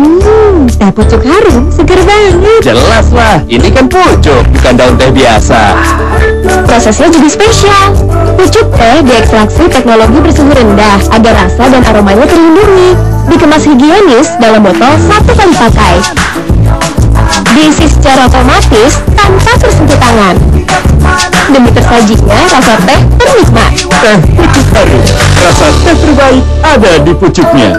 Hmm, teh pucuk harum seger banget. Jelas lah, ini kan pucuk, bukan daun teh biasa. Prosesnya juga spesial. Pucuk teh diekstraksi teknologi bersuhu rendah agar rasa dan aromanya terlindungi. Dikemas higienis dalam botol satu kali pakai. Diisi secara otomatis tanpa tersentuh tangan. Demi tersajinya rasa teh ternikmat. Eh, teh pucuk harum, rasa teh terbaik ada di pucuknya.